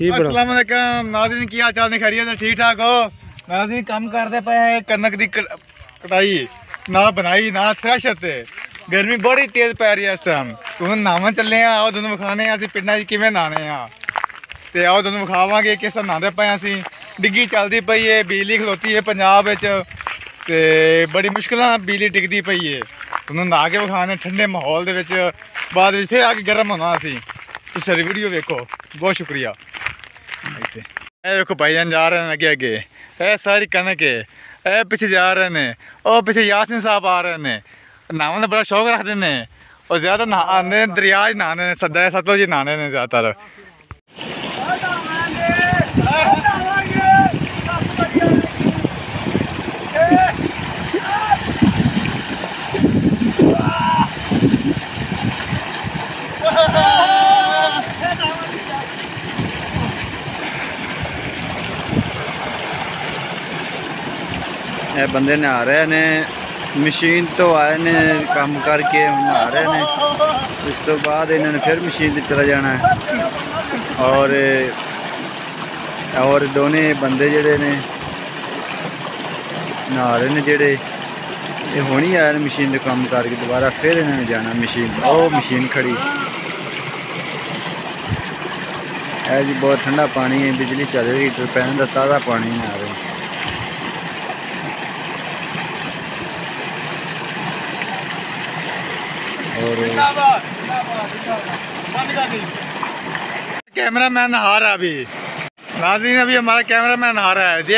السلام علیکم ناظرین کیا چال نے خیریت ٹھیک ٹھاک ہو ناظرین نہ کرتے پے ہیں کنک دی کٹائی نہ بنائی نہ تھرش تے گرمی بڑی تیز پی رہی ہے اس ٹائم تم ناواں چلے ہاں آؤ تمہیں ہیں آؤن بخانے اِس پنڈا چیز کھانے ہیں تو آنکھا گہرے پائے ہیں ڈگی چلتی پی ہے بجلی کلوتی ہے پجابی تو بڑی مشکل بجلی ڈگتی پی ہے تنہوں نہ بکھا دے ٹھنڈے ماحول بعد میں پھر آ کے گرم ہونا اچھی ساری ویڈیو دیکھو بہت شکریہ دیکھو بھائی جان جا رہے ہیں اگے اگے اے ساری کنک ہے اے پیچھے جا رہے ہیں اور پیچھے یاسین صاحب آ رہے ہیں ناونے نے بڑا شوق رکھتے ہیں اور زیادہ نہانے دریا جی نہ دریا ستو جی نہانے نے زیادہ تر ਇਹ ਬੰਦੇ ਨੇ ਆ ਰਹੇ ਨੇ ਮਸ਼ੀਨ ਤੋਂ ਆਏ ਨੇ ਕੰਮ ਕਰਕੇ ਆ ਰਹੇ ਨੇ ਇਸ ਤੋਂ ਬਾਅਦ ਇਹਨਾਂ ਨੇ ਫਿਰ ਮਸ਼ੀਨ ਤੇ ਚਲਾ ਜਾਣਾ ਹੈ ਔਰ ਔਰ ਦੋਨੇ ਬੰਦੇ ਜਿਹੜੇ ਨੇ ਨਾ ਰਹੇ ਨੇ ਜਿਹੜੇ ਇਹ ਹੁਣੀ ਨੇ ਮਸ਼ੀਨ ਦੇ ਕੰਮ ਕਰਕੇ ਦੁਬਾਰਾ ਫਿਰ ਇਹਨਾਂ ਨੇ ਜਾਣਾ ਮਸ਼ੀਨ ਉਹ ਮਸ਼ੀਨ ਖੜੀ ਇਹ ਜੀ ਬਹੁਤ ਠੰਡਾ ਪਾਣੀ ਹੈ ਬਿਜਲੀ ਚੱਲ ਰਹੀ ਤੇ ਪੈਣ ਦਾ ਤਾਜ਼ਾ ਪਾਣੀ ਆ ਰਿਹਾ کیمرہ کیمرامین ہارا ابھی ناظرین ابھی ہمارا کیمرہ مین ہارا ہے